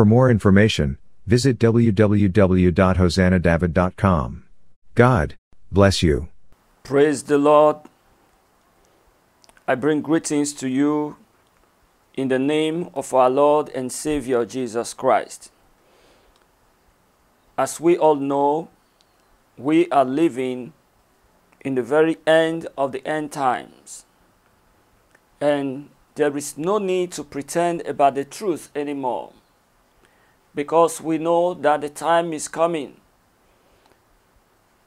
For more information, visit www.hosannadavid.com. God bless you. Praise the Lord. I bring greetings to you in the name of our Lord and Savior Jesus Christ. As we all know, we are living in the very end of the end times. And there is no need to pretend about the truth anymore because we know that the time is coming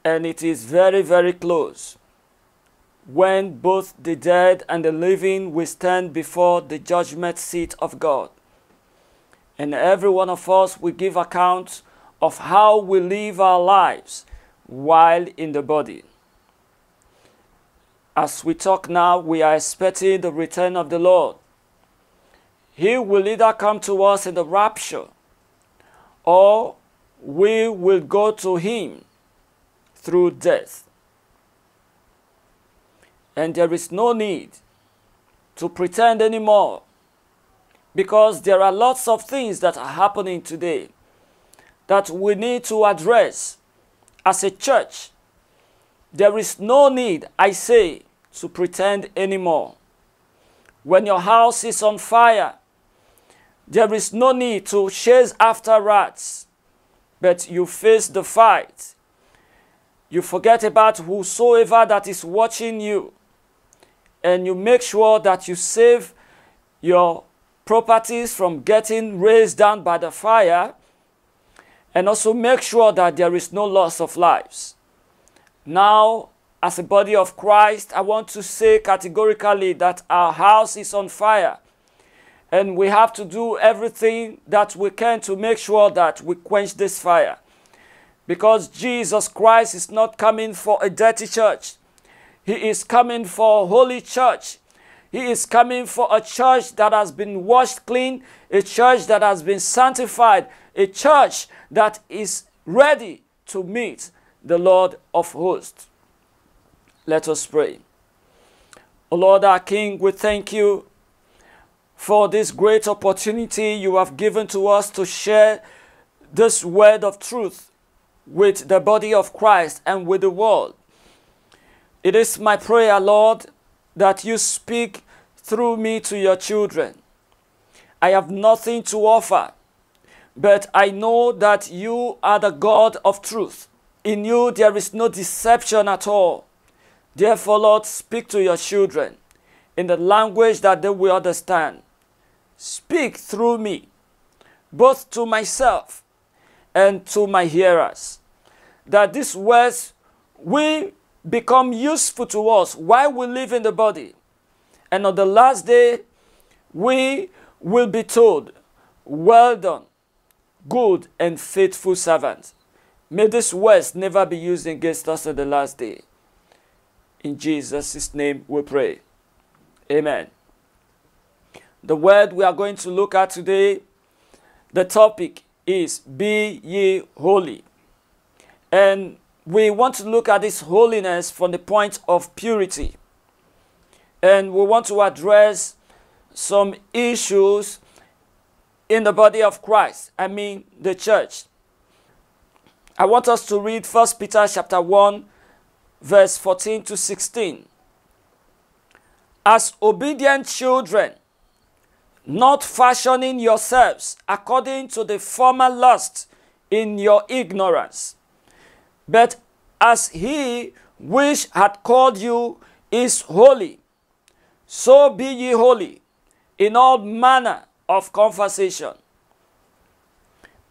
and it is very, very close when both the dead and the living will stand before the judgment seat of God. And every one of us will give account of how we live our lives while in the body. As we talk now, we are expecting the return of the Lord. He will either come to us in the rapture or we will go to Him through death. And there is no need to pretend anymore because there are lots of things that are happening today that we need to address as a church. There is no need, I say, to pretend anymore. When your house is on fire, there is no need to chase after rats, but you face the fight. You forget about whosoever that is watching you, and you make sure that you save your properties from getting raised down by the fire, and also make sure that there is no loss of lives. Now, as a body of Christ, I want to say categorically that our house is on fire. And we have to do everything that we can to make sure that we quench this fire. Because Jesus Christ is not coming for a dirty church. He is coming for a holy church. He is coming for a church that has been washed clean, a church that has been sanctified, a church that is ready to meet the Lord of hosts. Let us pray. O Lord our King, we thank you for this great opportunity you have given to us to share this word of truth with the body of Christ and with the world. It is my prayer, Lord, that you speak through me to your children. I have nothing to offer, but I know that you are the God of truth. In you there is no deception at all. Therefore, Lord, speak to your children in the language that they will understand speak through me, both to myself and to my hearers, that these words will become useful to us while we live in the body. And on the last day, we will be told, Well done, good and faithful servant. May these words never be used against us on the last day. In Jesus' name we pray. Amen. The word we are going to look at today, the topic is Be ye holy. And we want to look at this holiness from the point of purity. And we want to address some issues in the body of Christ, I mean the church. I want us to read 1 Peter chapter 1 verse 14 to 16. As obedient children, not fashioning yourselves according to the former lust in your ignorance, but as he which had called you is holy, so be ye holy in all manner of conversation.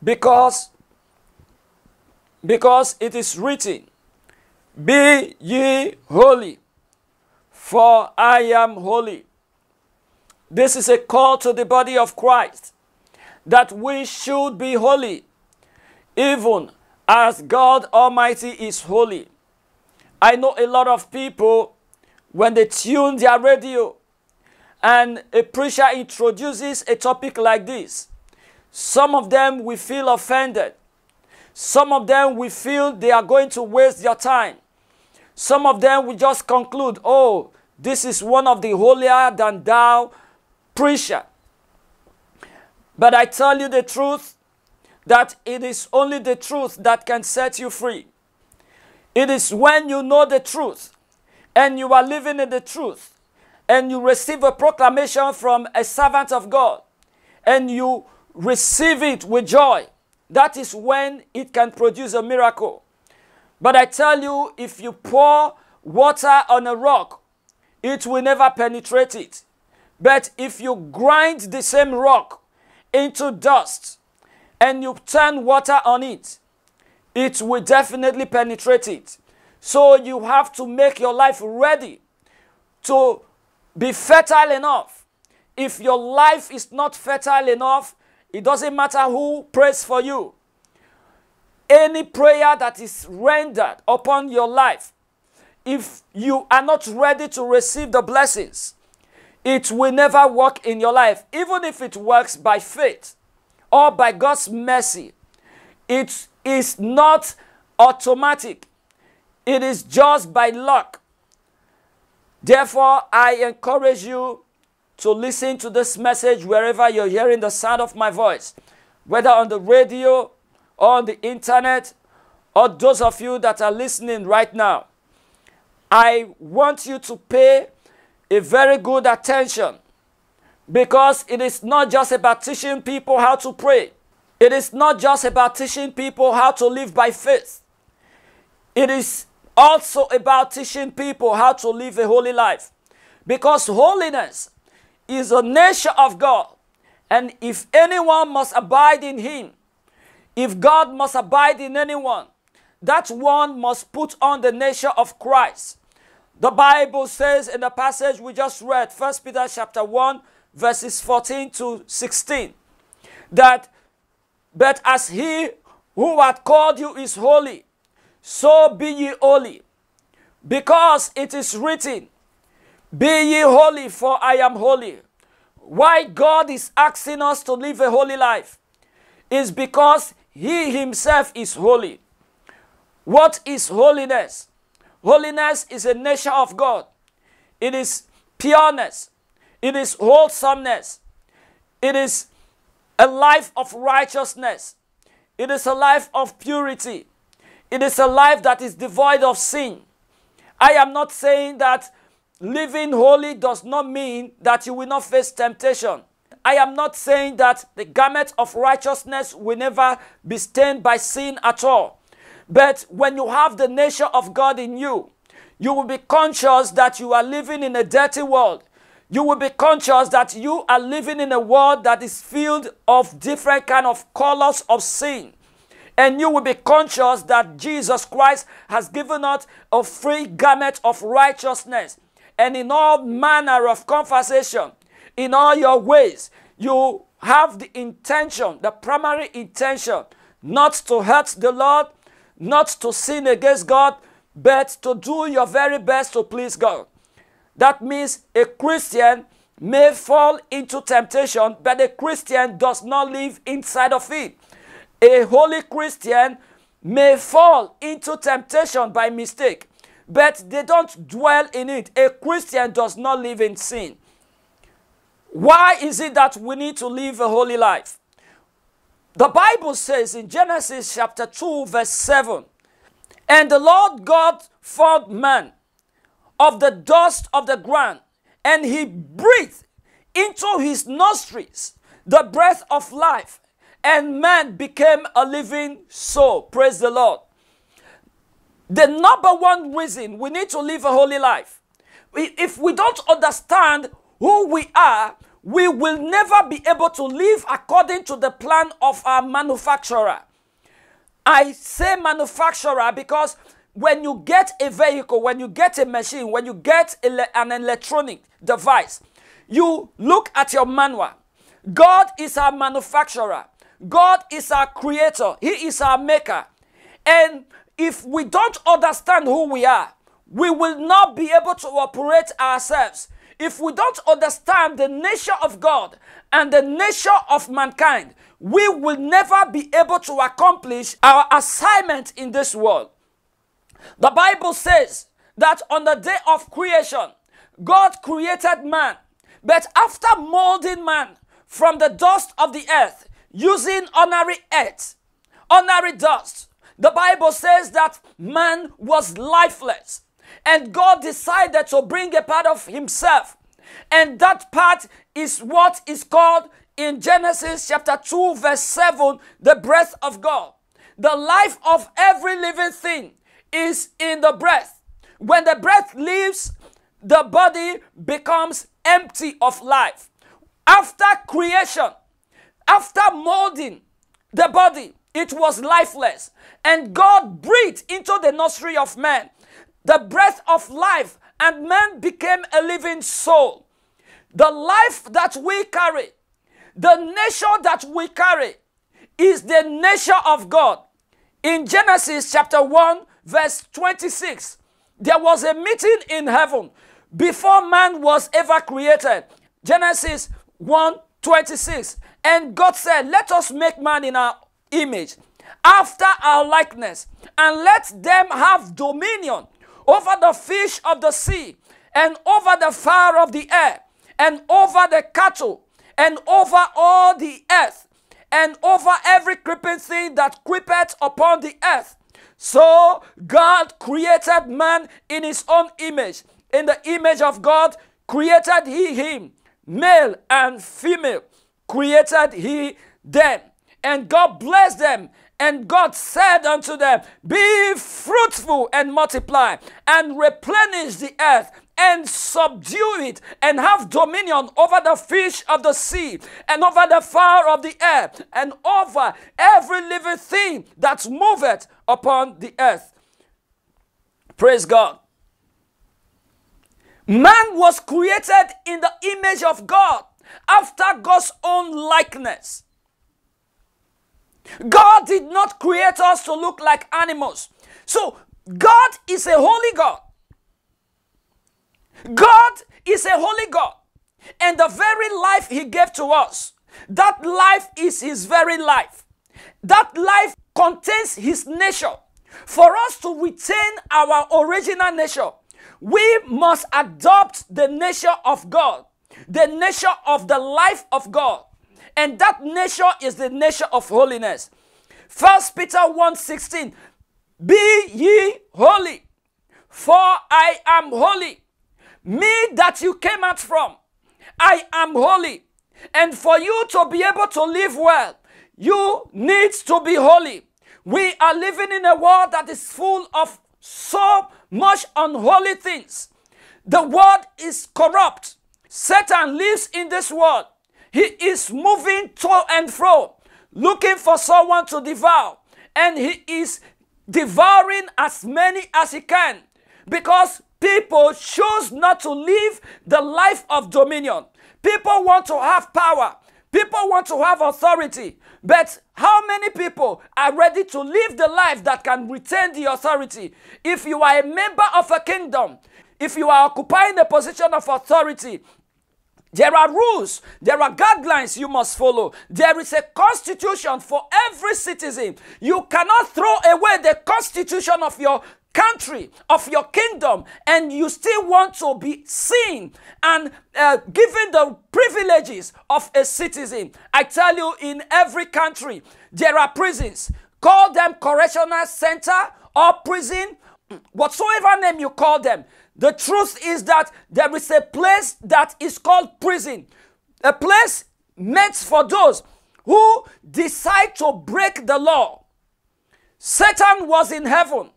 Because, because it is written, Be ye holy, for I am holy. This is a call to the body of Christ that we should be holy, even as God Almighty is holy. I know a lot of people, when they tune their radio and a preacher introduces a topic like this, some of them will feel offended. Some of them will feel they are going to waste their time. Some of them will just conclude, oh, this is one of the holier than thou preacher. But I tell you the truth that it is only the truth that can set you free. It is when you know the truth and you are living in the truth and you receive a proclamation from a servant of God and you receive it with joy. That is when it can produce a miracle. But I tell you, if you pour water on a rock, it will never penetrate it. But if you grind the same rock into dust and you turn water on it, it will definitely penetrate it. So you have to make your life ready to be fertile enough. If your life is not fertile enough, it doesn't matter who prays for you. Any prayer that is rendered upon your life, if you are not ready to receive the blessings, it will never work in your life. Even if it works by faith or by God's mercy, it is not automatic. It is just by luck. Therefore, I encourage you to listen to this message wherever you're hearing the sound of my voice, whether on the radio or on the internet, or those of you that are listening right now. I want you to pay a very good attention because it is not just about teaching people how to pray. It is not just about teaching people how to live by faith. It is also about teaching people how to live a holy life. Because holiness is a nature of God. And if anyone must abide in him, if God must abide in anyone, that one must put on the nature of Christ. The Bible says in the passage we just read, 1 Peter chapter 1, verses 14 to 16, that but as he who hath called you is holy, so be ye holy. Because it is written, Be ye holy, for I am holy. Why God is asking us to live a holy life is because He Himself is holy. What is holiness? Holiness is a nature of God. It is pureness. It is wholesomeness. It is a life of righteousness. It is a life of purity. It is a life that is devoid of sin. I am not saying that living holy does not mean that you will not face temptation. I am not saying that the garment of righteousness will never be stained by sin at all. But when you have the nature of God in you, you will be conscious that you are living in a dirty world. You will be conscious that you are living in a world that is filled of different kind of colors of sin. And you will be conscious that Jesus Christ has given us a free garment of righteousness. And in all manner of conversation, in all your ways, you have the intention, the primary intention, not to hurt the Lord, not to sin against God, but to do your very best to please God. That means a Christian may fall into temptation, but a Christian does not live inside of it. A holy Christian may fall into temptation by mistake, but they don't dwell in it. A Christian does not live in sin. Why is it that we need to live a holy life? The Bible says in Genesis chapter 2, verse 7 And the Lord God formed man of the dust of the ground, and he breathed into his nostrils the breath of life, and man became a living soul. Praise the Lord. The number one reason we need to live a holy life, if we don't understand who we are, we will never be able to live according to the plan of our manufacturer. I say manufacturer because when you get a vehicle, when you get a machine, when you get an electronic device, you look at your manual. God is our manufacturer. God is our creator. He is our maker. And if we don't understand who we are, we will not be able to operate ourselves. If we don't understand the nature of God and the nature of mankind, we will never be able to accomplish our assignment in this world. The Bible says that on the day of creation, God created man. But after molding man from the dust of the earth using ordinary earth, ordinary dust. The Bible says that man was lifeless and God decided to bring a part of himself. And that part is what is called in Genesis chapter 2, verse 7, the breath of God. The life of every living thing is in the breath. When the breath leaves, the body becomes empty of life. After creation, after molding the body, it was lifeless. And God breathed into the nostril of man the breath of life, and man became a living soul. The life that we carry, the nature that we carry, is the nature of God. In Genesis chapter 1, verse 26, there was a meeting in heaven before man was ever created. Genesis 1 26. And God said, Let us make man in our image, after our likeness, and let them have dominion over the fish of the sea, and over the fire of the air, and over the cattle, and over all the earth, and over every creeping thing that creepeth upon the earth. So God created man in his own image. In the image of God created he him, male and female created he them. And God blessed them and God said unto them, Be fruitful and multiply, and replenish the earth, and subdue it, and have dominion over the fish of the sea, and over the fowl of the air, and over every living thing that moveth upon the earth. Praise God. Man was created in the image of God after God's own likeness. God did not create us to look like animals. So, God is a holy God. God is a holy God. And the very life He gave to us, that life is His very life. That life contains His nature. For us to retain our original nature, we must adopt the nature of God, the nature of the life of God. And that nature is the nature of holiness. First Peter 1:16 Be ye holy, for I am holy. Me that you came out from, I am holy. And for you to be able to live well, you need to be holy. We are living in a world that is full of so much unholy things. The world is corrupt. Satan lives in this world. He is moving to and fro, looking for someone to devour. And he is devouring as many as he can because people choose not to live the life of dominion. People want to have power. People want to have authority. But how many people are ready to live the life that can retain the authority? If you are a member of a kingdom, if you are occupying a position of authority, there are rules, there are guidelines you must follow. There is a constitution for every citizen. You cannot throw away the constitution of your country, of your kingdom, and you still want to be seen and uh, given the privileges of a citizen. I tell you, in every country, there are prisons. Call them correctional center or prison, whatsoever name you call them. The truth is that there is a place that is called prison, a place meant for those who decide to break the law. Satan was in heaven.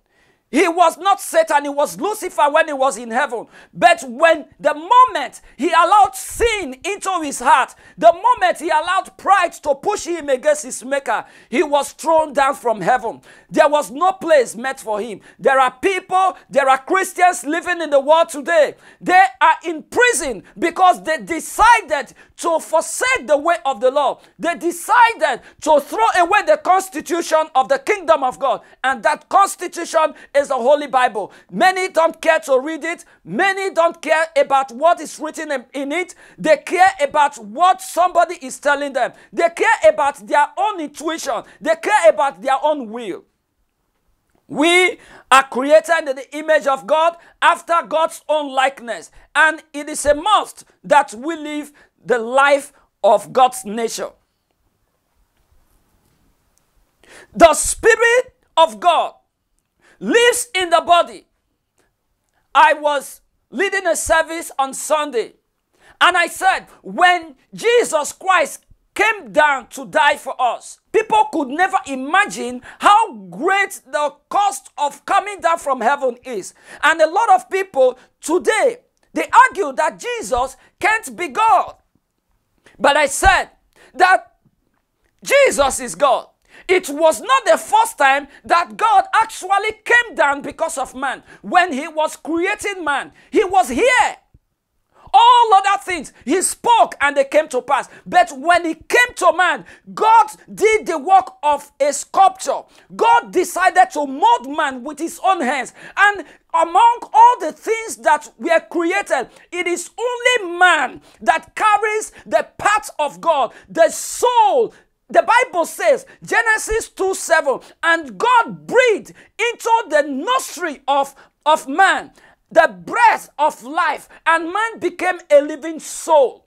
He was not Satan, he was Lucifer when he was in heaven. But when the moment he allowed sin into his heart, the moment he allowed pride to push him against his maker, he was thrown down from heaven. There was no place meant for him. There are people, there are Christians living in the world today. They are in prison because they decided to forsake the way of the law. They decided to throw away the constitution of the kingdom of God. And that constitution is the Holy Bible. Many don't care to read it, many don't care about what is written in it. They care about what somebody is telling them, they care about their own intuition, they care about their own will. We are created in the image of God after God's own likeness. And it is a must that we live the life of God's nature. The Spirit of God lives in the body. I was leading a service on Sunday, and I said, when Jesus Christ came down to die for us, people could never imagine how great the cost of coming down from heaven is. And a lot of people today, they argue that Jesus can't be God. But I said that Jesus is God. It was not the first time that God actually came down because of man. When he was creating man, he was here. All other things, he spoke and they came to pass. But when he came to man, God did the work of a sculpture. God decided to mold man with his own hands. And among all the things that were created, it is only man that carries the part of God, the soul, the Bible says, Genesis 2 7, and God breathed into the nostril of, of man the breath of life, and man became a living soul.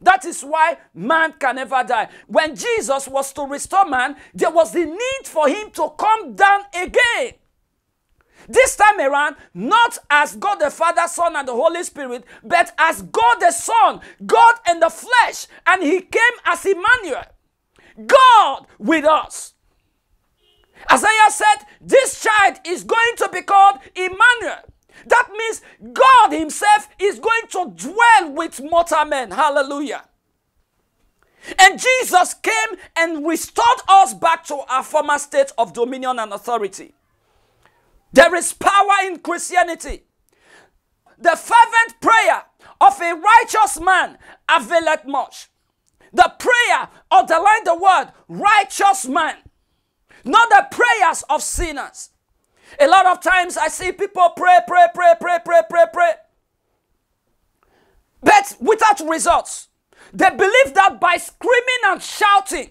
That is why man can never die. When Jesus was to restore man, there was the need for him to come down again. This time around, not as God the Father, Son, and the Holy Spirit, but as God the Son, God in the flesh, and he came as Emmanuel. God with us. Isaiah said, This child is going to be called Emmanuel. That means God Himself is going to dwell with mortal men. Hallelujah. And Jesus came and restored us back to our former state of dominion and authority. There is power in Christianity. The fervent prayer of a righteous man availeth much. The prayer, underline the word, righteous man, not the prayers of sinners. A lot of times I see people pray, pray, pray, pray, pray, pray, pray, but without results. They believe that by screaming and shouting,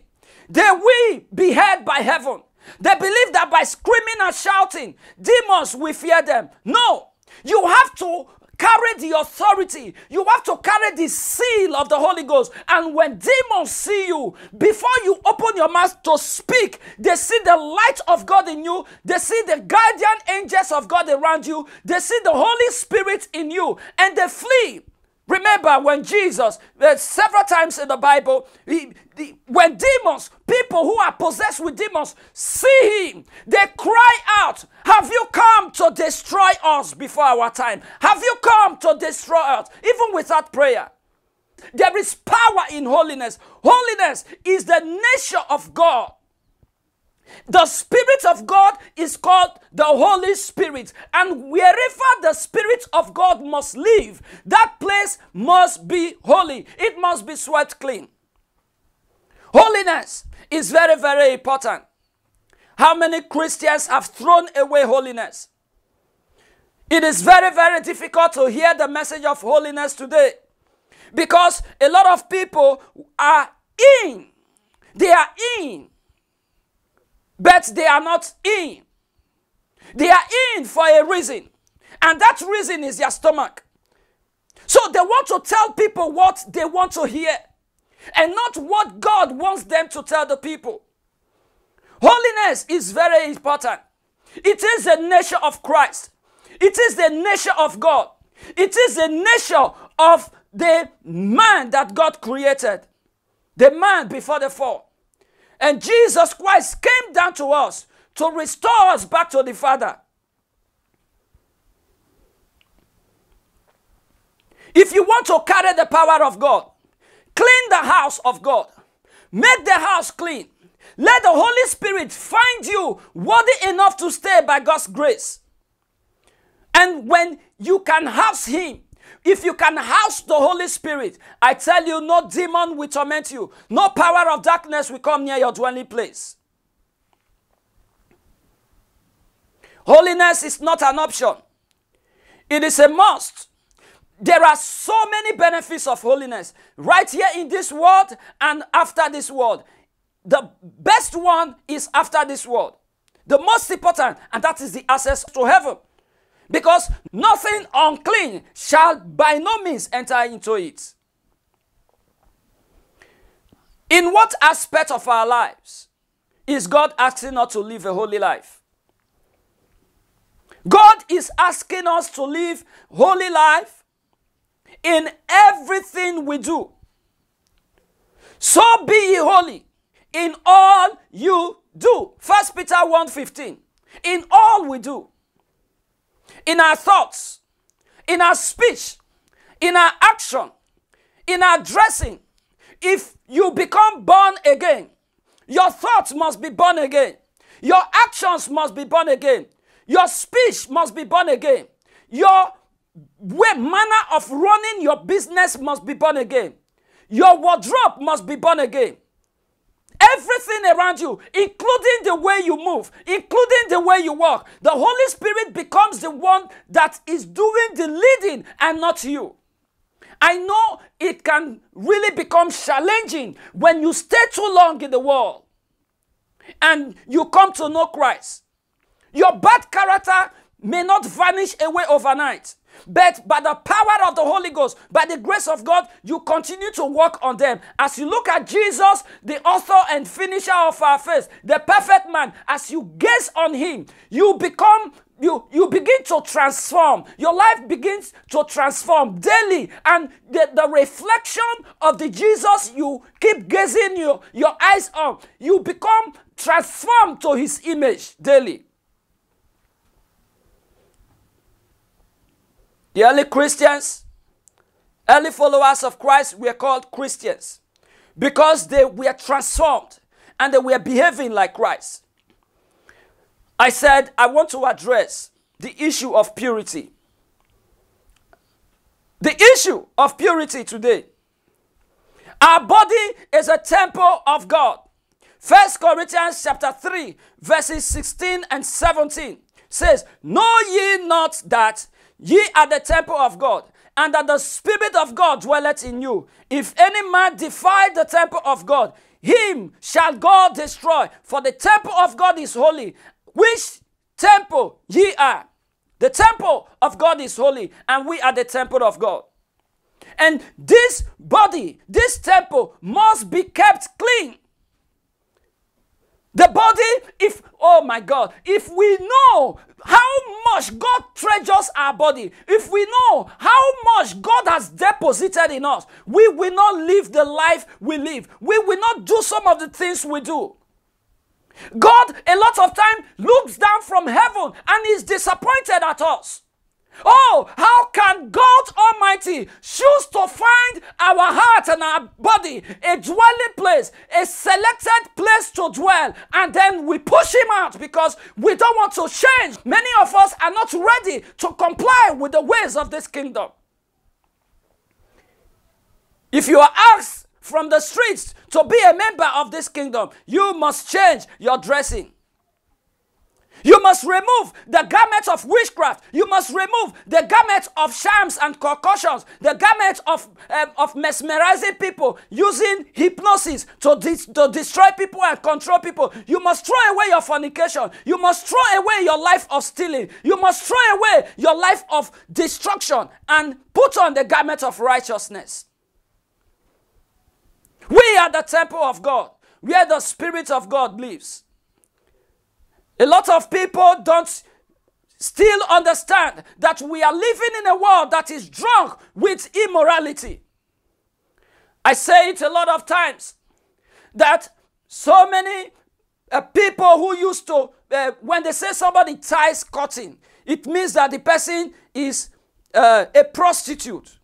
they will be heard by heaven. They believe that by screaming and shouting, demons will fear them. No, you have to carry the authority. You have to carry the seal of the Holy Ghost. And when demons see you, before you open your mouth to speak, they see the light of God in you. They see the guardian angels of God around you. They see the Holy Spirit in you, and they flee. Remember when Jesus, uh, several times in the Bible, he, the, when demons, people who are possessed with demons, see him, they cry out, Have you come to destroy us before our time? Have you come to destroy us? Even without prayer. There is power in holiness. Holiness is the nature of God. The Spirit of God is called the Holy Spirit. And wherever the Spirit of God must live, that place must be holy. It must be swept clean. Holiness is very, very important. How many Christians have thrown away holiness? It is very, very difficult to hear the message of holiness today because a lot of people are in. They are in but they are not in. They are in for a reason, and that reason is their stomach. So they want to tell people what they want to hear, and not what God wants them to tell the people. Holiness is very important. It is the nature of Christ. It is the nature of God. It is the nature of the man that God created. The man before the fall. And Jesus Christ came down to us to restore us back to the Father. If you want to carry the power of God, clean the house of God, make the house clean. Let the Holy Spirit find you worthy enough to stay by God's grace. And when you can house Him, if you can house the Holy Spirit, I tell you, no demon will torment you, no power of darkness will come near your dwelling place. Holiness is not an option, it is a must. There are so many benefits of holiness right here in this world and after this world. The best one is after this world. The most important, and that is the access to heaven because nothing unclean shall by no means enter into it. In what aspect of our lives is God asking us to live a holy life? God is asking us to live holy life in everything we do. So be ye holy in all you do. First Peter 1:15. In all we do. In our thoughts, in our speech, in our action, in our dressing. If you become born again, your thoughts must be born again. Your actions must be born again. Your speech must be born again. Your way, manner of running your business must be born again. Your wardrobe must be born again. Everything around you, including the way you move, including the way you walk, the Holy Spirit becomes the one that is doing the leading and not you. I know it can really become challenging when you stay too long in the world and you come to know Christ. Your bad character may not vanish away overnight. But by the power of the Holy Ghost, by the grace of God, you continue to work on them. As you look at Jesus, the author and finisher of our faith, the perfect man, as you gaze on him, you become you you begin to transform. Your life begins to transform daily. And the, the reflection of the jesus you keep gazing your, your eyes on you become transformed to his image daily The early Christians, early followers of Christ, were called Christians because they were transformed and they were behaving like Christ. I said, I want to address the issue of purity. The issue of purity today. Our body is a temple of God. First Corinthians chapter 3, verses 16 and 17 says, Know ye not that Ye are the temple of God, and that the Spirit of God dwelleth in you. If any man defile the temple of God, him shall God destroy. For the temple of God is holy, which temple ye are. The temple of God is holy, and we are the temple of God. And this body, this temple, must be kept clean. The body, if, oh my God, if we know how much God treasures our body, if we know how much God has deposited in us, we will not live the life we live. We will not do some of the things we do. God, a lot of time, looks down from heaven and is disappointed at us. Oh, how can God Almighty choose to find our heart and our body a dwelling place, a selected place to dwell, and then we push him out because we don't want to change? Many of us are not ready to comply with the ways of this kingdom. If you are asked from the streets to be a member of this kingdom, you must change your dressing. You must remove the garment of witchcraft. You must remove the garment of shams and concussions, the garment of, um, of mesmerizing people, using hypnosis to, dis- to destroy people and control people. You must throw away your fornication. You must throw away your life of stealing. You must throw away your life of destruction and put on the garment of righteousness. We are the temple of God, where the Spirit of God lives. A lot of people don't still understand that we are living in a world that is drunk with immorality. I say it a lot of times that so many uh, people who used to, uh, when they say somebody ties cotton, it means that the person is uh, a prostitute.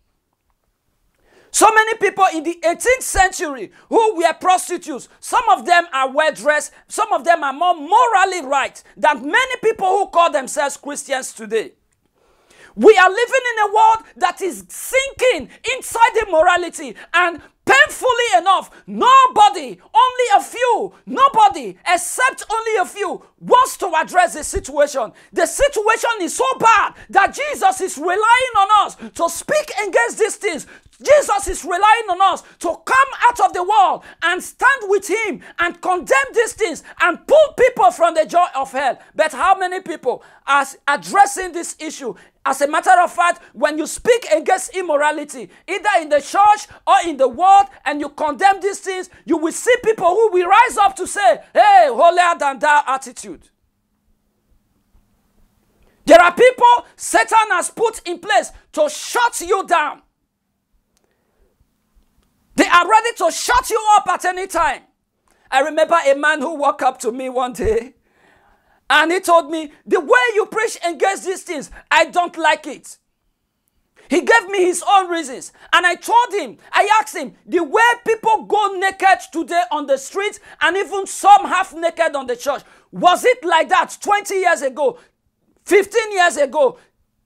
So many people in the 18th century who were prostitutes, some of them are well dressed, some of them are more morally right than many people who call themselves Christians today. We are living in a world that is sinking inside immorality and painfully enough, nobody, only a few, nobody except only a few wants to address the situation. The situation is so bad that Jesus is relying on us to speak against these things, Jesus is relying on us to come out of the world and stand with him and condemn these things and pull people from the joy of hell. But how many people are addressing this issue As a matter of fact, when you speak against immorality, either in the church or in the world, and you condemn these things, you will see people who will rise up to say, hey, holier than thou attitude. There are people Satan has put in place to shut you down. They are ready to shut you up at any time. I remember a man who walked up to me one day and he told me, The way you preach against these things, I don't like it. He gave me his own reasons. And I told him, I asked him, the way people go naked today on the streets and even some half naked on the church, was it like that 20 years ago, 15 years ago,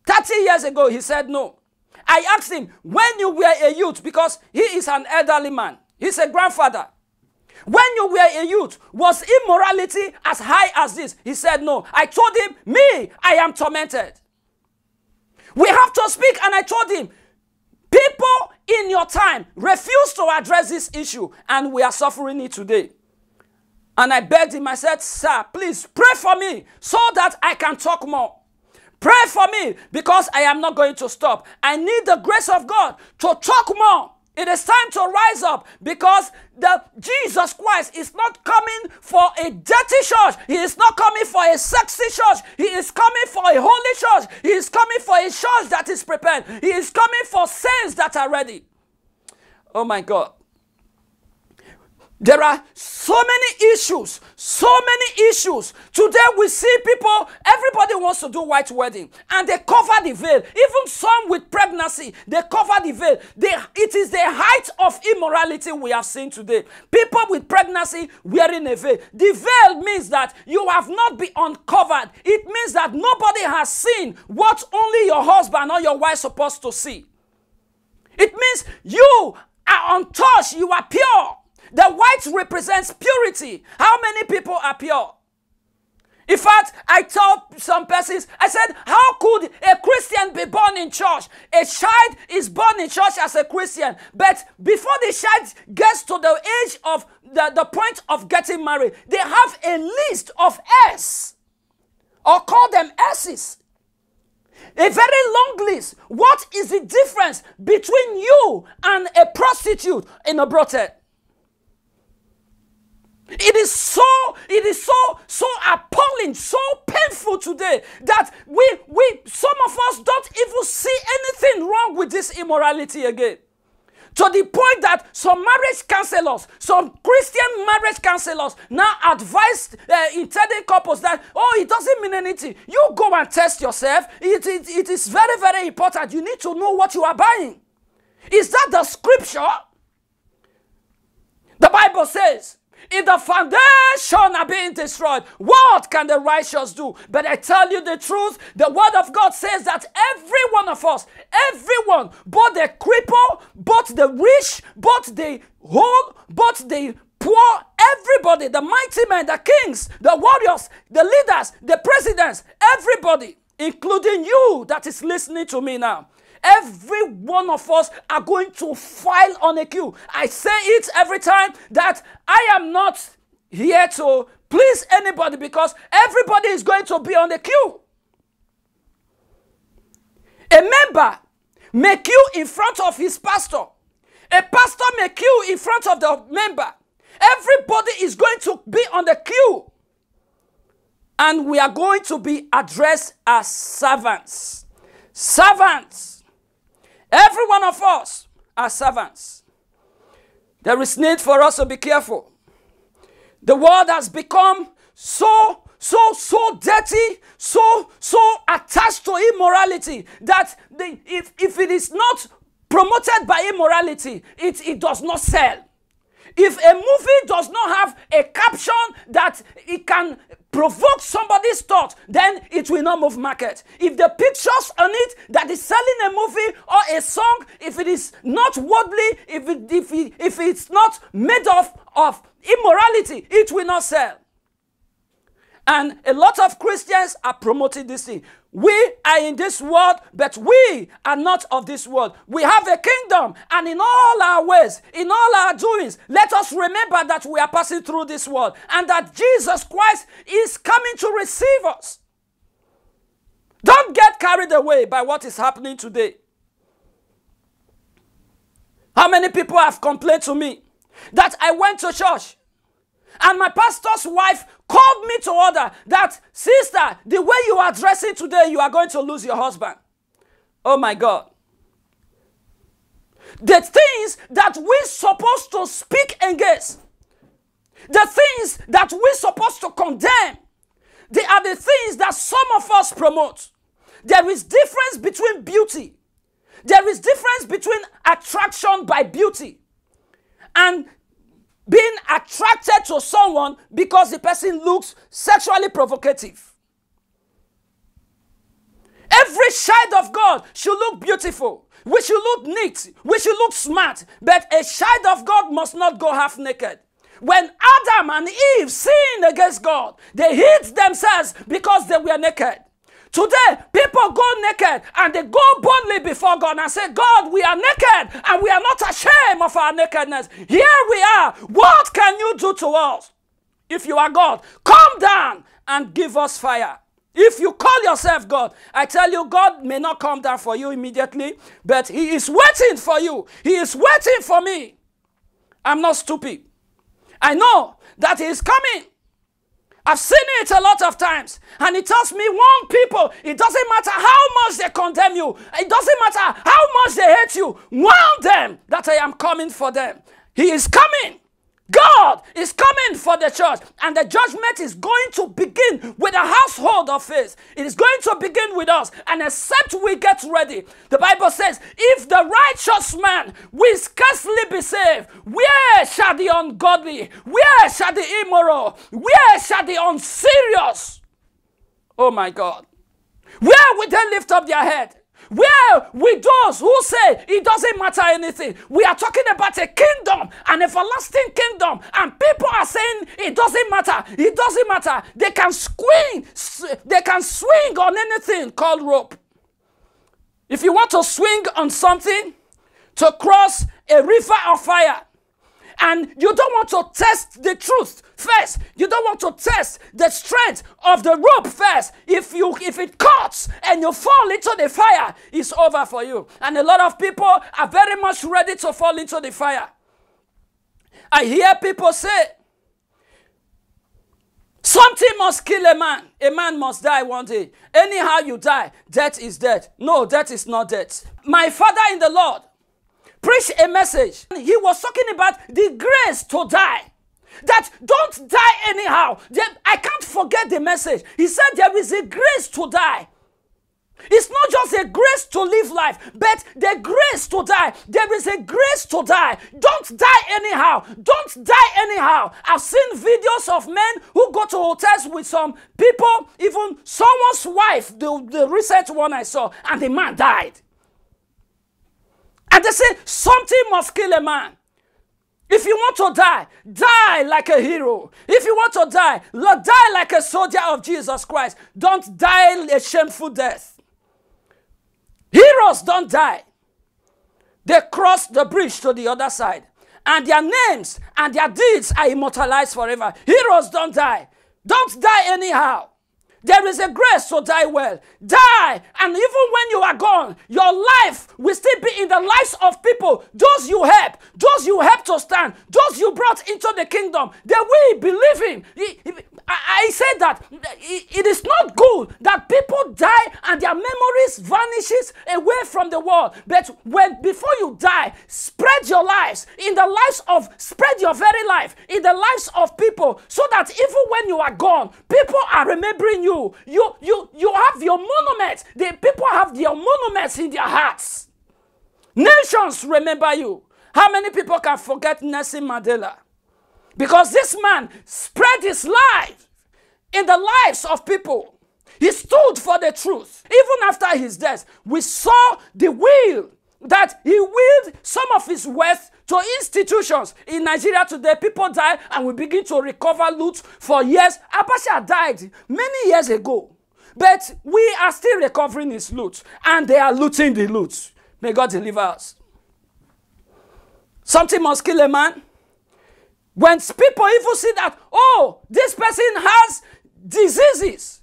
30 years ago? He said no. I asked him, when you were a youth, because he is an elderly man, he's a grandfather. When you were a youth, was immorality as high as this? He said, No. I told him, Me, I am tormented. We have to speak, and I told him, People in your time refuse to address this issue, and we are suffering it today. And I begged him, I said, Sir, please pray for me so that I can talk more. Pray for me because I am not going to stop. I need the grace of God to talk more it is time to rise up because the Jesus Christ is not coming for a dirty church. He is not coming for a sexy church. He is coming for a holy church. He is coming for a church that is prepared. He is coming for saints that are ready. Oh my God. There are so many issues, so many issues. Today we see people, everybody wants to do white wedding and they cover the veil. Even some with pregnancy, they cover the veil. They, it is the height of immorality we have seen today. People with pregnancy wearing a veil. The veil means that you have not been uncovered. It means that nobody has seen what only your husband or your wife supposed to see. It means you are untouched, you are pure. The white represents purity. How many people are pure? In fact, I told some persons, I said, How could a Christian be born in church? A child is born in church as a Christian, but before the child gets to the age of the, the point of getting married, they have a list of S, or call them S's. A very long list. What is the difference between you and a prostitute in a brothel? It is so, it is so, so appalling, so painful today that we, we, some of us don't even see anything wrong with this immorality again. To the point that some marriage counselors, some Christian marriage counselors now advise uh, intending couples that, oh, it doesn't mean anything. You go and test yourself. It, it, it is very, very important. You need to know what you are buying. Is that the scripture? The Bible says, if the foundation are being destroyed, what can the righteous do? But I tell you the truth, the word of God says that every one of us, everyone, both the cripple, both the rich, both the whole, both the poor, everybody, the mighty men, the kings, the warriors, the leaders, the presidents, everybody, including you that is listening to me now Every one of us are going to file on a queue. I say it every time that I am not here to please anybody because everybody is going to be on the queue. A member may queue in front of his pastor. A pastor may queue in front of the member. Everybody is going to be on the queue. And we are going to be addressed as servants. Servants. Every one of us are servants. There is need for us to be careful. The world has become so, so, so dirty, so, so attached to immorality that the, if, if it is not promoted by immorality, it, it does not sell. If a movie does not have a caption that it can provoke somebody's thought, then it will not move market. If the pictures on it that is selling a movie or a song, if it is not worldly, if it, if it, if it's not made of of immorality, it will not sell. And a lot of Christians are promoting this thing. We are in this world, but we are not of this world. We have a kingdom, and in all our ways, in all our doings, let us remember that we are passing through this world and that Jesus Christ is coming to receive us. Don't get carried away by what is happening today. How many people have complained to me that I went to church and my pastor's wife called me to order that, sister, the way you are dressing today, you are going to lose your husband. Oh my God. The things that we're supposed to speak against, the things that we're supposed to condemn, they are the things that some of us promote. There is difference between beauty. There is difference between attraction by beauty and being attracted to someone because the person looks sexually provocative. Every child of God should look beautiful. We should look neat. We should look smart. But a child of God must not go half naked. When Adam and Eve sinned against God, they hid themselves because they were naked. Today, people go naked and they go boldly before God and say, God, we are naked and we are not ashamed of our nakedness. Here we are. What can you do to us? If you are God, come down and give us fire. If you call yourself God, I tell you, God may not come down for you immediately, but He is waiting for you. He is waiting for me. I'm not stupid. I know that He is coming. I've seen it a lot of times. And it tells me, warn people, it doesn't matter how much they condemn you, it doesn't matter how much they hate you, warn them that I am coming for them. He is coming. God is coming for the church, and the judgment is going to begin with a household of faith. It is going to begin with us, and except we get ready, the Bible says, if the righteous man will scarcely be saved, where shall the ungodly, where shall the immoral, where shall the unserious? Oh my God. Where will they lift up their head? Where with those who say it doesn't matter anything, we are talking about a kingdom, an everlasting kingdom, and people are saying it doesn't matter. It doesn't matter. They can swing, they can swing on anything called rope. If you want to swing on something to cross a river of fire, and you don't want to test the truth first. You don't want to test the strength of the rope first. If you if it cuts and you fall into the fire, it's over for you. And a lot of people are very much ready to fall into the fire. I hear people say, Something must kill a man. A man must die one day. Anyhow, you die. Death is death. No, death is not death. My father in the Lord preached a message. He was talking about the grace to die. That don't die anyhow. I can't forget the message. He said there is a grace to die. It's not just a grace to live life, but the grace to die. There is a grace to die. Don't die anyhow. Don't die anyhow. I've seen videos of men who go to hotels with some people, even someone's wife, the, the recent one I saw, and the man died. And they say something must kill a man. If you want to die, die like a hero. If you want to die, die like a soldier of Jesus Christ. Don't die a shameful death. Heroes don't die. They cross the bridge to the other side. And their names and their deeds are immortalized forever. Heroes don't die. Don't die anyhow. There is a grace to die well. Die. And even when you are gone, your life will still be in the lives of people. Those you help, those you help to stand, those you brought into the kingdom, they will believe in. I, said that it is not good that people die and their memories vanishes away from the world. But when before you die, spread your lives in the lives of spread your very life in the lives of people so that even when you are gone, people are remembering you you. You, you, have your monuments. The people have their monuments in their hearts. Nations remember you. How many people can forget Nelson Mandela? Because this man spread his life in the lives of people. He stood for the truth. Even after his death, we saw the will that he willed some of his wealth to institutions. In Nigeria today, people die and we begin to recover loot for years. Abacha died many years ago. But we are still recovering his loot. And they are looting the loot. May God deliver us. Something must kill a man. When people even see that, oh, this person has diseases.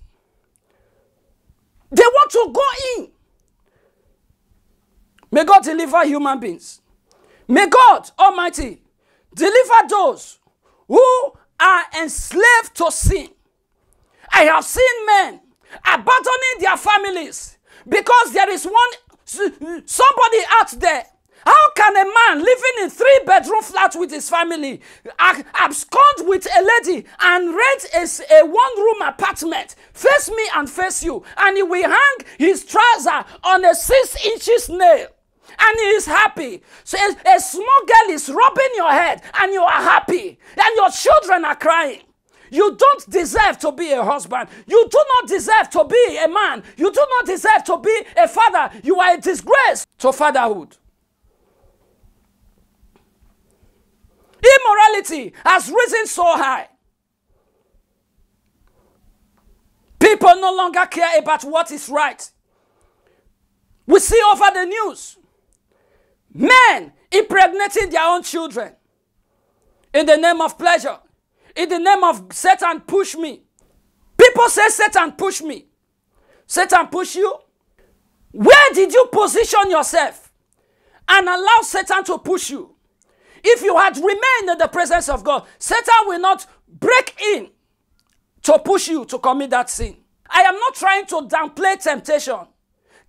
They want to go in. May God deliver human beings. May God Almighty deliver those who are enslaved to sin. I have seen men abandoning their families because there is one somebody out there how can a man living in three bedroom flat with his family abscond with a lady and rent a, a one room apartment face me and face you and he will hang his trouser on a six inches nail and he is happy. So a, a small girl is rubbing your head and you are happy and your children are crying. You don't deserve to be a husband. You do not deserve to be a man. You do not deserve to be a father. You are a disgrace to fatherhood. Immorality has risen so high. People no longer care about what is right. We see over the news men impregnating their own children in the name of pleasure, in the name of Satan, push me. People say Satan push me. Satan push you? Where did you position yourself and allow Satan to push you? If you had remained in the presence of God, Satan will not break in to push you to commit that sin. I am not trying to downplay temptation.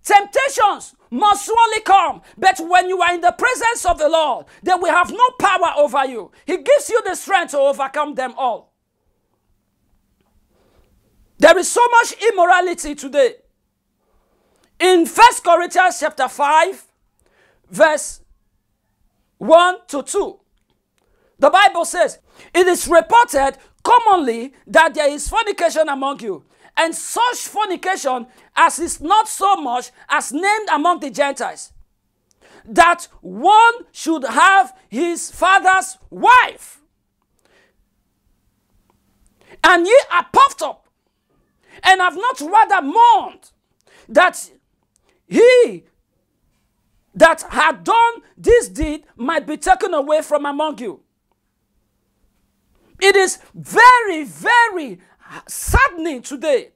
Temptations must surely come, but when you are in the presence of the Lord, they will have no power over you. He gives you the strength to overcome them all. There is so much immorality today. In First Corinthians chapter 5, verse 1 to 2. The Bible says, It is reported commonly that there is fornication among you, and such fornication as is not so much as named among the Gentiles, that one should have his father's wife. And ye are puffed up, and have not rather mourned that he that had done this deed might be taken away from among you. It is very, very saddening today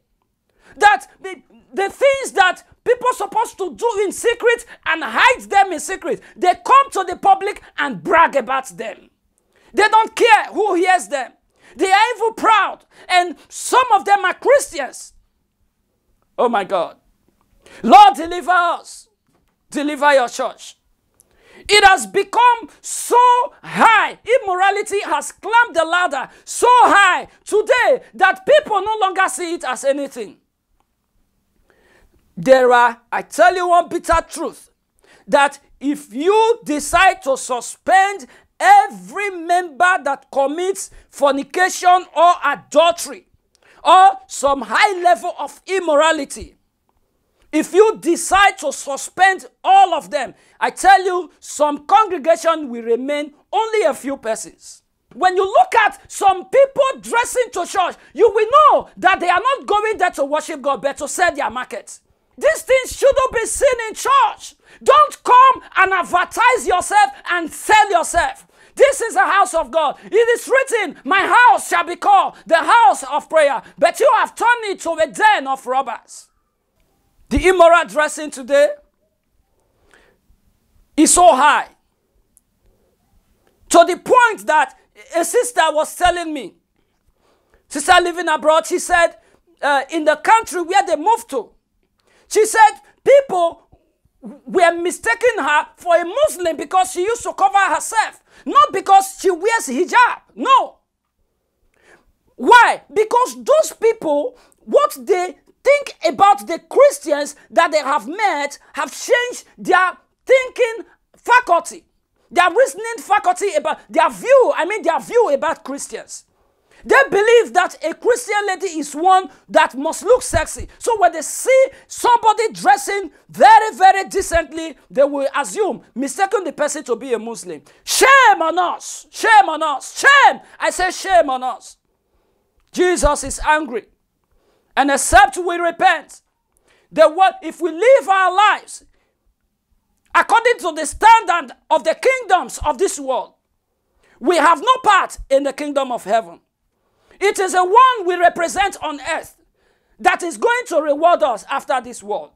that the, the things that people supposed to do in secret and hide them in secret, they come to the public and brag about them. They don't care who hears them. They are even proud, and some of them are Christians. Oh my God. Lord, deliver us deliver your church. It has become so high. Immorality has climbed the ladder so high today that people no longer see it as anything. There are, I tell you one bitter truth, that if you decide to suspend every member that commits fornication or adultery or some high level of immorality, if you decide to suspend all of them, I tell you, some congregation will remain only a few persons. When you look at some people dressing to church, you will know that they are not going there to worship God, but to sell their market. These things shouldn't be seen in church. Don't come and advertise yourself and sell yourself. This is a house of God. It is written, My house shall be called the house of prayer, but you have turned it to a den of robbers. The immoral dressing today is so high to the point that a sister was telling me, sister living abroad, she said, uh, in the country where they moved to, she said people were mistaking her for a Muslim because she used to cover herself, not because she wears hijab. No. Why? Because those people, what they think about the Christians that they have met have changed their thinking faculty, their reasoning faculty about their view, I mean their view about Christians. They believe that a Christian lady is one that must look sexy. So when they see somebody dressing very, very decently, they will assume, mistaking the person to be a Muslim. Shame on us! Shame on us! Shame! I say shame on us. Jesus is angry. And except we repent, the word, if we live our lives according to the standard of the kingdoms of this world, we have no part in the kingdom of heaven. It is a one we represent on earth that is going to reward us after this world.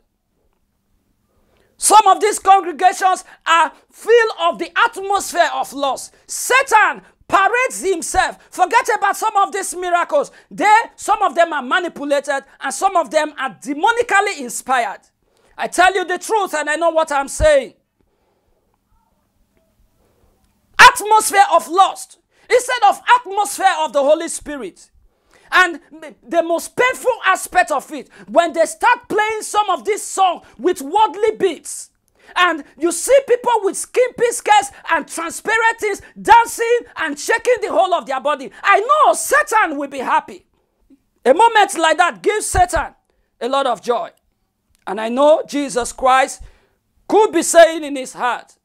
Some of these congregations are filled of the atmosphere of loss. Satan parades himself. Forget about some of these miracles. They, some of them are manipulated and some of them are demonically inspired. I tell you the truth and I know what I'm saying. Atmosphere of lust instead of atmosphere of the Holy Spirit. And the most painful aspect of it, when they start playing some of this song with worldly beats, and you see people with skimpy skirts and transparent things dancing and shaking the whole of their body. I know Satan will be happy. A moment like that gives Satan a lot of joy. And I know Jesus Christ could be saying in his heart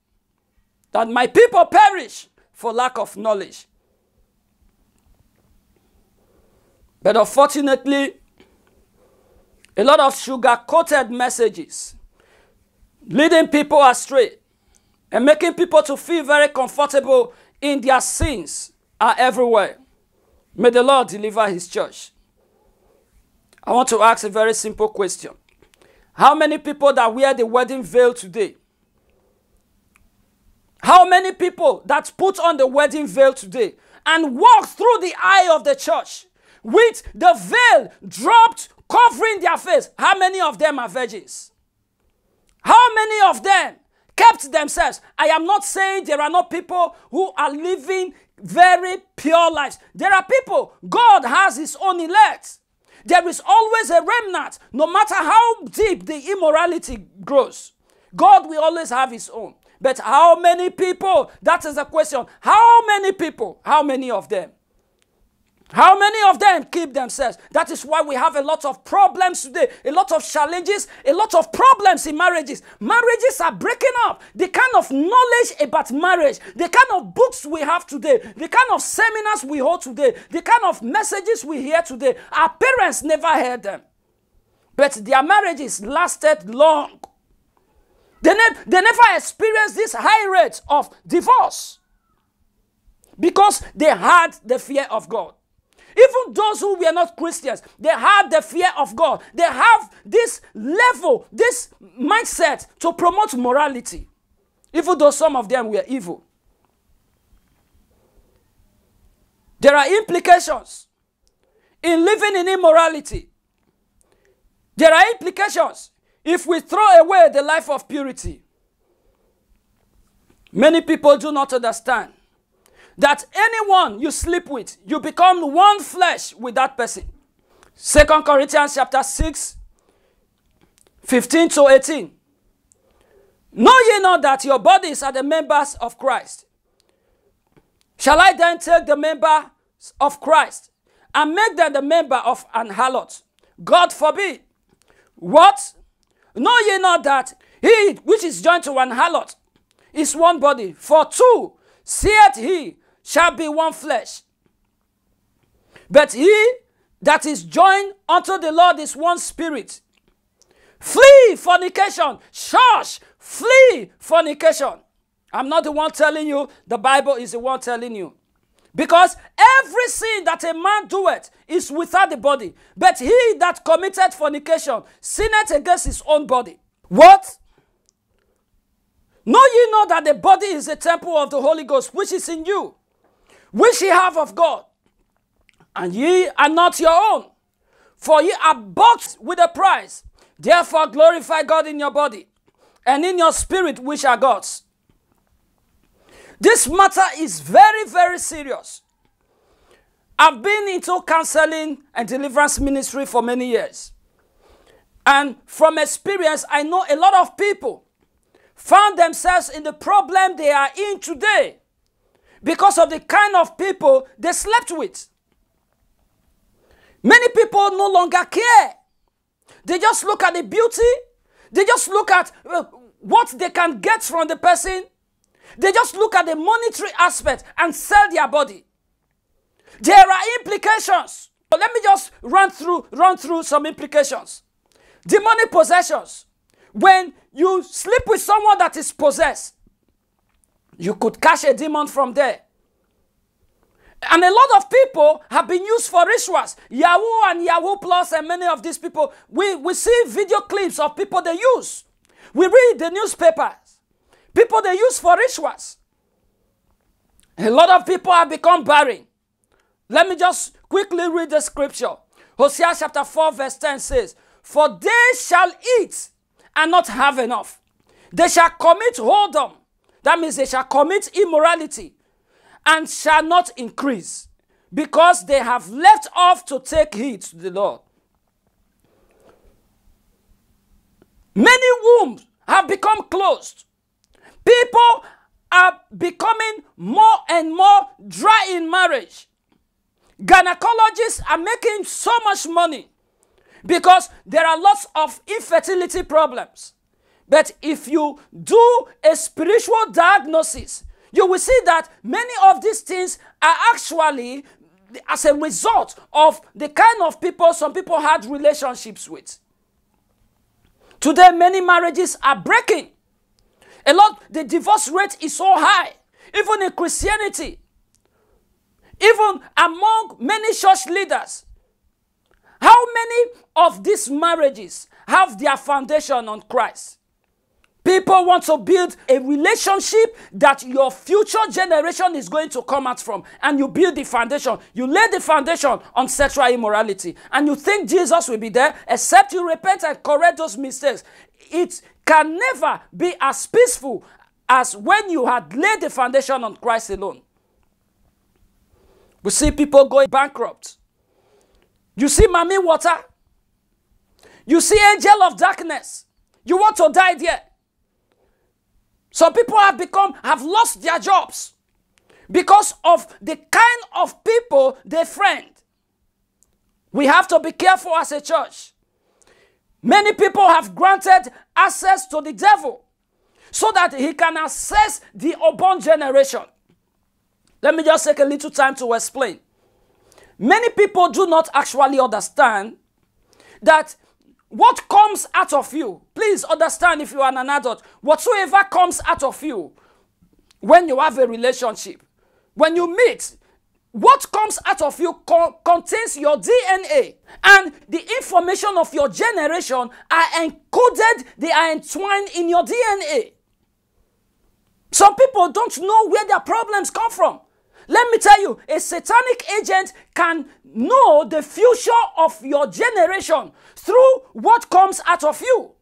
that my people perish for lack of knowledge. But unfortunately, a lot of sugar coated messages leading people astray and making people to feel very comfortable in their sins are everywhere. May the Lord deliver his church. I want to ask a very simple question. How many people that wear the wedding veil today? How many people that put on the wedding veil today and walk through the eye of the church with the veil dropped, covering their face. How many of them are virgins? How many of them kept themselves? I am not saying there are not people who are living very pure lives. There are people, God has His own elect. There is always a remnant, no matter how deep the immorality grows. God will always have His own. But how many people? That is the question. How many people? How many of them? How many of them keep themselves? That is why we have a lot of problems today, a lot of challenges, a lot of problems in marriages. Marriages are breaking up. The kind of knowledge about marriage, the kind of books we have today, the kind of seminars we hold today, the kind of messages we hear today, our parents never heard them. But their marriages lasted long. They, ne- they never experienced this high rate of divorce because they had the fear of God. Even those who were not Christians, they had the fear of God. They have this level, this mindset to promote morality, even though some of them were evil. There are implications in living in immorality. There are implications if we throw away the life of purity. Many people do not understand that anyone you sleep with, you become one flesh with that person. Second Corinthians chapter 6, 15 to 18. Know ye not that your bodies are the members of Christ? Shall I then take the members of Christ and make them the member of an harlot? God forbid. What? Know ye not that he which is joined to an harlot is one body? For two saith he shall be one flesh. But he that is joined unto the Lord is one spirit. Flee fornication. Shush. Flee fornication. I'm not the one telling you, the Bible is the one telling you. Because every sin that a man doeth is without the body. But he that committed fornication sinneth against his own body. What? Know ye not that the body is a temple of the Holy Ghost, which is in you, which ye have of God, and ye are not your own. For ye are bought with a price. Therefore glorify God in your body and in your spirit, which are God's. This matter is very, very serious. I've been into counseling and deliverance ministry for many years. And from experience, I know a lot of people found themselves in the problem they are in today because of the kind of people they slept with. Many people no longer care. They just look at the beauty, they just look at uh, what they can get from the person, they just look at the monetary aspect and sell their body. There are implications. But let me just run through run through some implications. Demonic possessions. When you sleep with someone that is possessed, you could catch a demon from there. And a lot of people have been used for rituals. Yahoo and Yahoo Plus and many of these people, we, we see video clips of people they use. We read the newspapers. People they use for rituals. A lot of people have become barren. Let me just quickly read the scripture. Hosea chapter 4, verse 10 says, For they shall eat and not have enough. They shall commit whoredom. That means they shall commit immorality and shall not increase because they have left off to take heed to the Lord. Many wombs have become closed. People are becoming more and more dry in marriage. Gynecologists are making so much money because there are lots of infertility problems. But if you do a spiritual diagnosis, you will see that many of these things are actually as a result of the kind of people some people had relationships with. Today, many marriages are breaking. A lot, the divorce rate is so high, even in Christianity, even among many church leaders. How many of these marriages have their foundation on Christ? People want to build a relationship that your future generation is going to come out from. And you build the foundation. You lay the foundation on sexual immorality. And you think Jesus will be there except you repent and correct those mistakes. It can never be as peaceful as when you had laid the foundation on Christ alone. We see people going bankrupt. You see Mami Water. You see Angel of Darkness. You want to die there. Some people have become, have lost their jobs because of the kind of people they friend. We have to be careful as a church. Many people have granted access to the devil so that he can access the unborn generation. Let me just take a little time to explain. Many people do not actually understand that what comes out of you, please understand if you are an adult, whatsoever comes out of you when you have a relationship, when you meet, what comes out of you co- contains your DNA and the information of your generation are encoded, they are entwined in your DNA. Some people don't know where their problems come from. Let me tell you, a satanic agent can know the future of your generation through what comes out of you.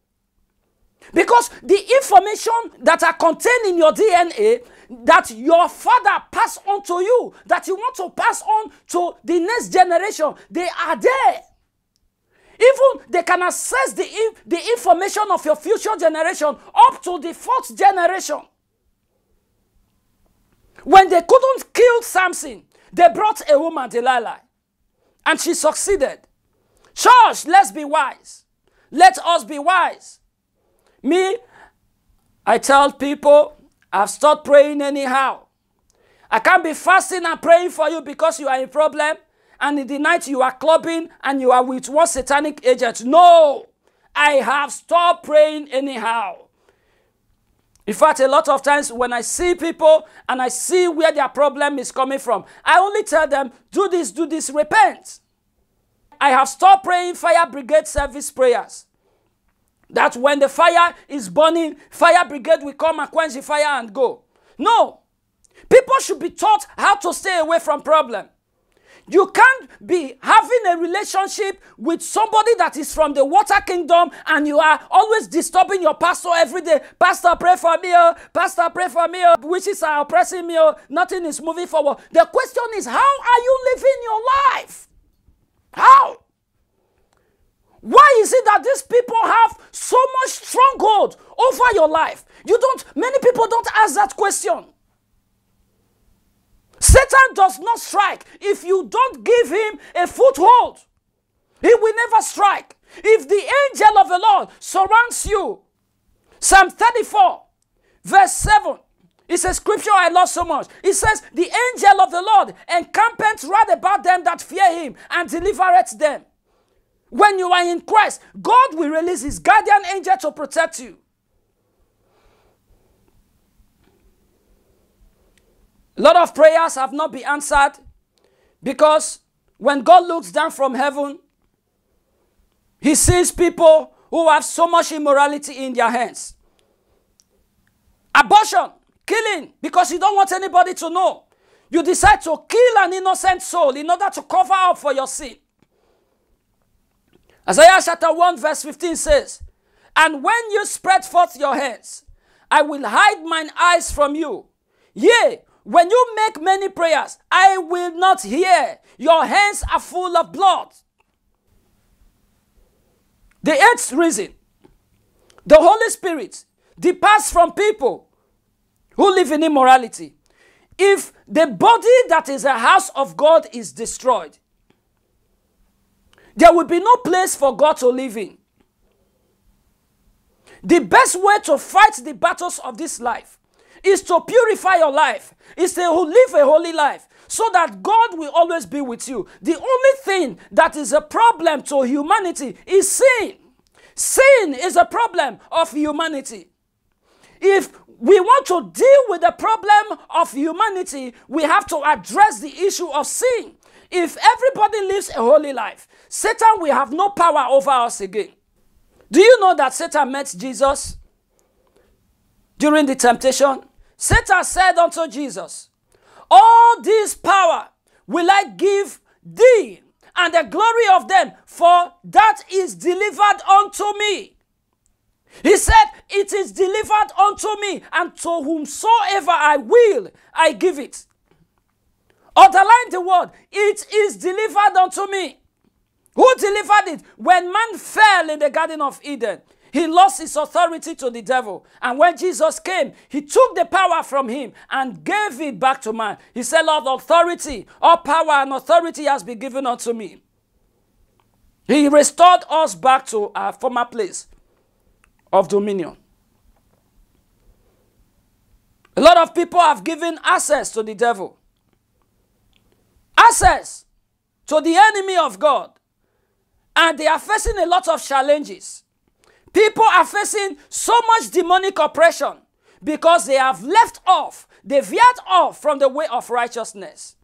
Because the information that are contained in your DNA that your father passed on to you, that you want to pass on to the next generation, they are there. Even they can access the, the information of your future generation up to the fourth generation. When they couldn't kill Samson, they brought a woman, Delilah, and she succeeded. Church, let's be wise. Let us be wise. Me, I tell people, I've stopped praying anyhow. I can't be fasting and praying for you because you are in problem and in the night you are clubbing and you are with one satanic agent. No, I have stopped praying anyhow. In fact, a lot of times when I see people and I see where their problem is coming from, I only tell them, do this, do this, repent. I have stopped praying fire brigade service prayers. That when the fire is burning, fire brigade will come and quench the fire and go. No. People should be taught how to stay away from problem. You can't be having a relationship with somebody that is from the water kingdom and you are always disturbing your pastor every day. Pastor, pray for me. Oh. Pastor, pray for me. Oh. Wishes are oppressing me. Oh. Nothing is moving forward. The question is, how are you living your life? How? Why is it that these people have so much stronghold over your life? You don't, many people don't ask that question. Does not strike if you don't give him a foothold. He will never strike. If the angel of the Lord surrounds you, Psalm 34, verse 7, it's a scripture I love so much. It says, The angel of the Lord encampeth round about them that fear him and delivereth them. When you are in Christ, God will release his guardian angel to protect you. A lot of prayers have not been answered Because when God looks down from heaven, he sees people who have so much immorality in their hands. Abortion, killing, because you don't want anybody to know. You decide to kill an innocent soul in order to cover up for your sin. Isaiah chapter 1, verse 15 says, And when you spread forth your hands, I will hide mine eyes from you. Yea, when you make many prayers, I will not hear. Your hands are full of blood. The eighth reason the Holy Spirit departs from people who live in immorality. If the body that is a house of God is destroyed, there will be no place for God to live in. The best way to fight the battles of this life is to purify your life, is to live a holy life, so that God will always be with you. The only thing that is a problem to humanity is sin. Sin is a problem of humanity. If we want to deal with the problem of humanity, we have to address the issue of sin. If everybody lives a holy life, Satan will have no power over us again. Do you know that Satan met Jesus during the temptation? Satan said unto Jesus, All this power will I give thee, and the glory of them, for that is delivered unto me. He said, It is delivered unto me, and to whomsoever I will, I give it. Underline the word, it is delivered unto me. Who delivered it? When man fell in the Garden of Eden, he lost his authority to the devil. And when Jesus came, he took the power from him and gave it back to man. He said, Lord, authority, all power and authority has been given unto me. He restored us back to our former place of dominion. A lot of people have given access to the devil, access to the enemy of God, and they are facing a lot of challenges. People are facing so much demonic oppression because they have left off, they veered off from the way of righteousness.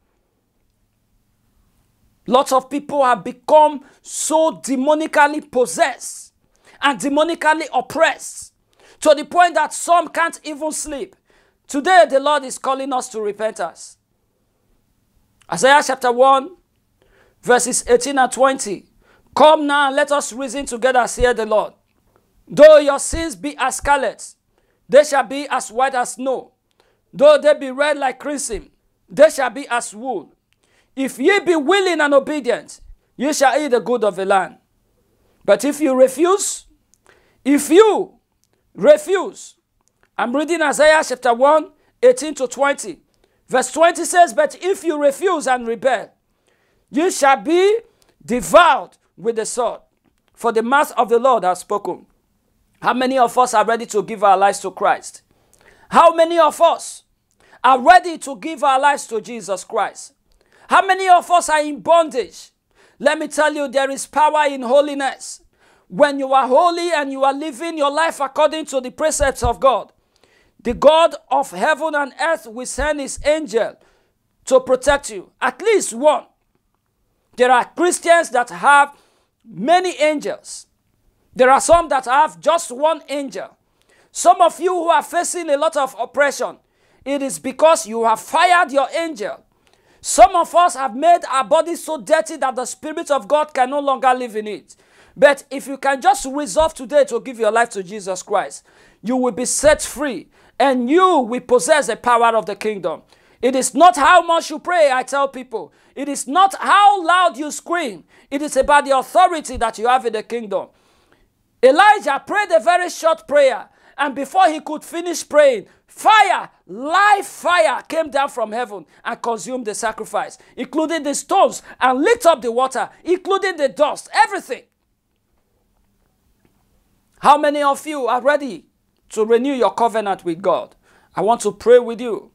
Lots of people have become so demonically possessed and demonically oppressed to the point that some can't even sleep. Today, the Lord is calling us to repentance. Isaiah chapter 1, verses 18 and 20. Come now, let us reason together, saith the Lord. Though your sins be as scarlet, they shall be as white as snow. Though they be red like crimson, they shall be as wool. If ye be willing and obedient, ye shall eat the good of the land. But if you refuse, if you refuse, I'm reading Isaiah chapter 1, 18 to 20. Verse 20 says, But if you refuse and rebel, you shall be devoured with the sword. For the mouth of the Lord has spoken. How many of us are ready to give our lives to Christ? How many of us are ready to give our lives to Jesus Christ? How many of us are in bondage? Let me tell you, there is power in holiness. When you are holy and you are living your life according to the precepts of God, the God of heaven and earth will send his angel to protect you. At least one. There are Christians that have many angels. There are some that have just one angel. Some of you who are facing a lot of oppression, it is because you have fired your angel. Some of us have made our bodies so dirty that the Spirit of God can no longer live in it. But if you can just resolve today to give your life to Jesus Christ, you will be set free and you will possess the power of the kingdom. It is not how much you pray, I tell people. It is not how loud you scream. It is about the authority that you have in the kingdom. Elijah prayed a very short prayer, and before he could finish praying, fire, live fire, came down from heaven and consumed the sacrifice, including the stones, and lit up the water, including the dust, everything. How many of you are ready to renew your covenant with God? I want to pray with you.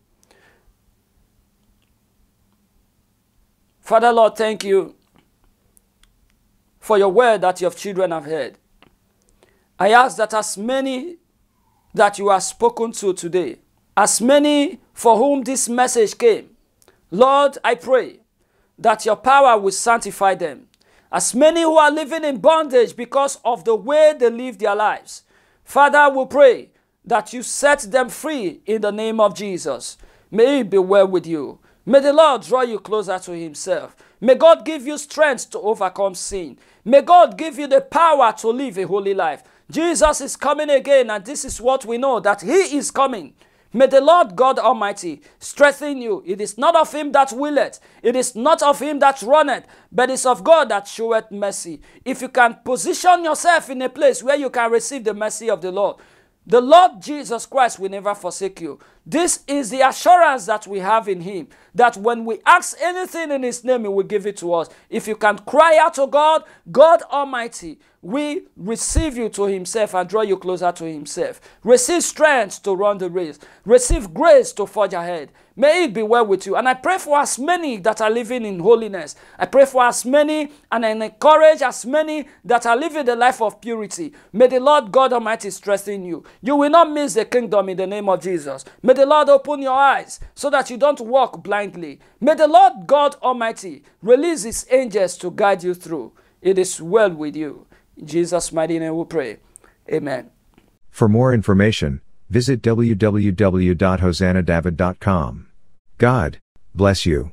Father Lord, thank you for your word that your children have heard. I ask that as many that you have spoken to today, as many for whom this message came, Lord, I pray that your power will sanctify them. As many who are living in bondage because of the way they live their lives, Father, we pray that you set them free in the name of Jesus. May it be well with you. May the Lord draw you closer to Himself. May God give you strength to overcome sin. May God give you the power to live a holy life. Jesus is coming again, and this is what we know that He is coming. May the Lord God Almighty strengthen you. It is not of him that willeth, it is not of him that runneth, but it's of God that showeth mercy. If you can position yourself in a place where you can receive the mercy of the Lord, the Lord Jesus Christ will never forsake you. This is the assurance that we have in Him that when we ask anything in His name, He will give it to us. If you can cry out to God, God Almighty, we receive you to Himself and draw you closer to Himself. Receive strength to run the race, receive grace to forge ahead. May it be well with you. And I pray for as many that are living in holiness. I pray for as many and I encourage as many that are living the life of purity. May the Lord God Almighty strengthen you. You will not miss the kingdom in the name of Jesus. May the Lord open your eyes so that you don't walk blindly. May the Lord God Almighty release his angels to guide you through. It is well with you. In Jesus' mighty name we pray. Amen. For more information, visit www.hosannadavid.com. God bless you.